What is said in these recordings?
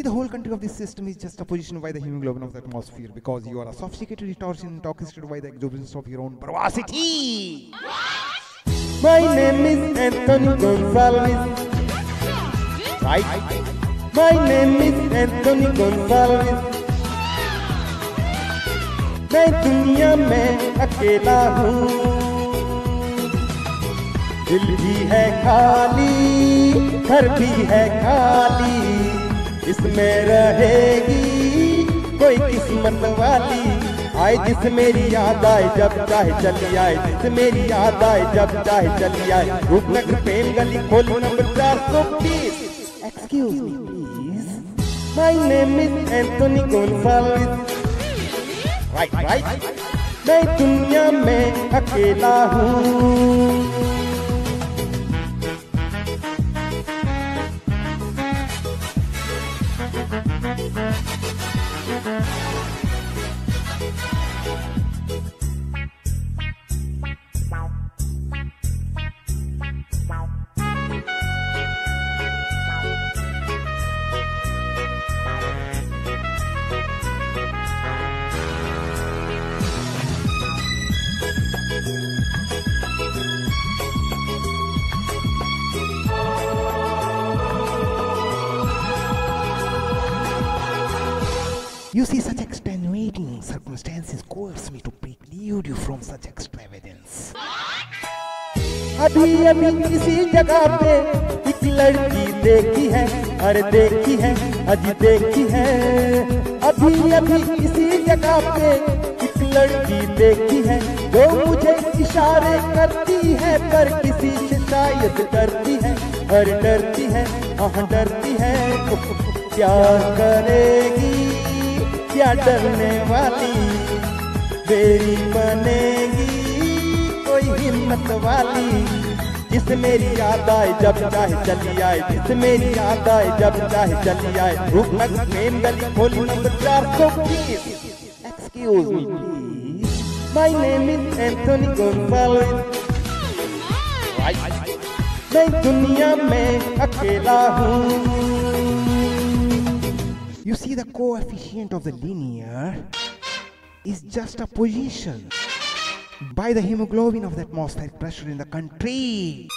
see, the whole country of this system is just a position by the hemoglobin of the atmosphere because you are a sophisticated retortion intoxicated by the exuberance of your own perversity. My name is Anthony Gonzalez. Right? My name is Anthony Gonzalez. मैं दुनिया में अकेला हूँ दिल भी है खाली घर भी है खाली इसमें रहेगी कोई किस्मत वाली आए जिस मेरी याद आए जब चाहे चली आए जिस मेरी याद आए जब चाहे चली आए रूपनगर प्रेम गली खोली नंबर चार सौ बीस Excuse me, please. My name is Anthony Gonzalez. Right, right? मैं दुनिया में अकेला हूँ You see, such extenuating circumstances coerce me to preclude you from such extravagance. अभी अभी किसी जगह पे एक लड़की देखी है अरे देखी है अजी देखी है। अभी अभी किसी जगह पे एक लड़की देखी है जो मुझे इशारे करती है पर किसी शायद डरती है। अरे डरती है हाँ डरती है। क्या करेगी? क्या डरने वाली? मेरी बनेगी कोई हिम्मत वाली। जिस मेरी याद आए जब चाहे चली आए। जिस मेरी याद आए जब चाहे चली आए। रूपनगर प्रेम गली खोली नंबर चार सौ बीस Excuse me, please. My name is Anthony Gonsalves मैं दुनिया में अकेला हूँ। You see, the coefficient of the linear is just a position by the hemoglobin of the atmospheric pressure in the country.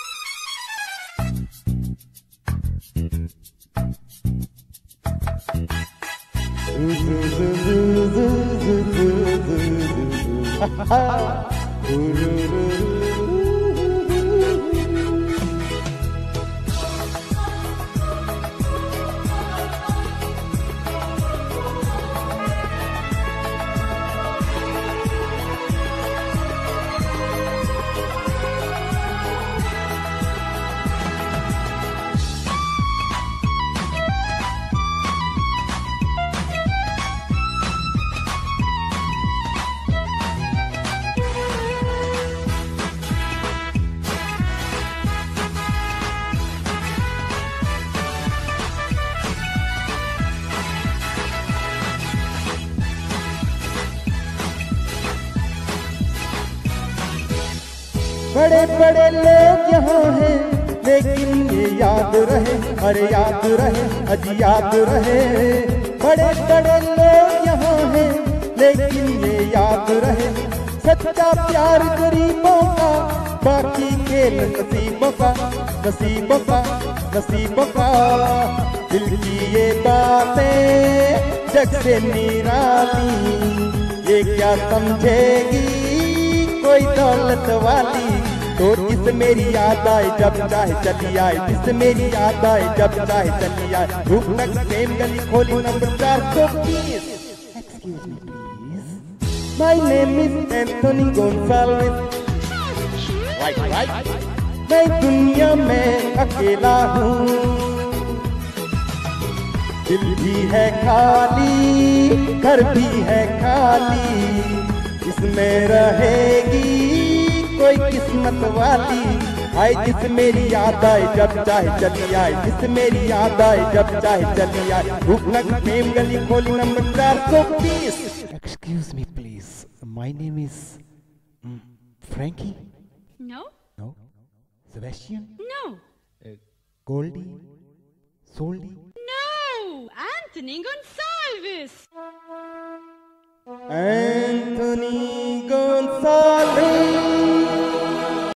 बड़े बड़े लोग यहाँ हैं, लेकिन ये याद रहे, अरे याद रहे, अजी याद रहे। बड़े बड़े लोग यहाँ हैं, लेकिन ये याद रहे। सच्चा प्यार गरीबों का, बाकी खेल नसीबों का नसीबों का नसीबों का। दिल की ये बातें जग से निराली, ये क्या समझेगी कोई दौलत वाली? तो जिस मेरी याद आए जब चाहे चली आए जिस मेरी याद आए जब चाहे चली आए रूपनगर प्रेम गली खोली नंबर चार सौ बीस Excuse me, please. My name is Anthony Gonsalves Right, right? मैं दुनिया में अकेला हूँ दिल भी है खाली घर भी है खाली इसमें रहेगी कोई किस्मत वाली। आए जिस मेरी याद आए जब चाहे चली आए। जिस मेरी याद आए जब चाहे चली आए। रूपनगर प्रेम गली खोल नंबर चार सौ तीस। Excuse me please my name is Frankie no Sebastian no Goldie Soldie no Anthony Gonsalves Anthony